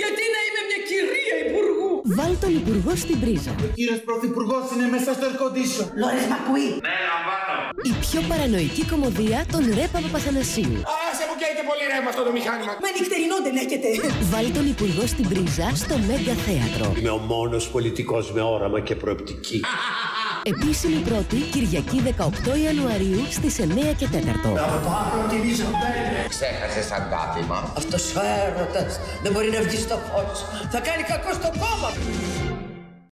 Γιατί να είμαι μια κυρία υπουργού; Βάλ τον υπουργό στην πρίζα. Ο κύριος Πρωθυπουργός είναι μέσα στο air condition. Λόρες Μακουί. Η πιο παρανοϊκή κομμωδία των ρέπα Παπαθανασίου. Άσε μου καίει και πολύ ρεύμα αυτό το μηχάνημα. Μα νυχτερινό δεν έχετε. Βάλ τον υπουργό στην πρίζα στο Μέγκα Θέατρο. Είμαι ο μόνος πολιτικός με όραμα και προεπτική. Επίσημη πρώτη Κυριακή 18 Ιανουαρίου στις 9 και 4. Ξέχασες αγάπημα. Αυτός ο έρωτας δεν μπορεί να βγει στο φως. Θα κάνει κακό στο κόμμα.